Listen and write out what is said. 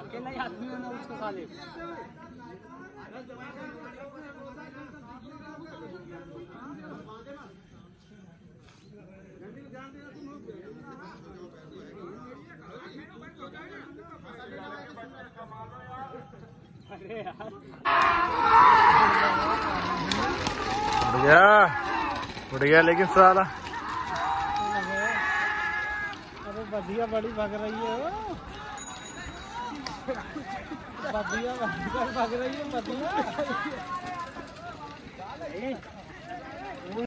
अकेला आदमी ना उसको खा अरे यार उड़ गया उड़ गया लेकिन साला। बधिया बड़ी भग रही है बढ़िया बधिया रही है बधिया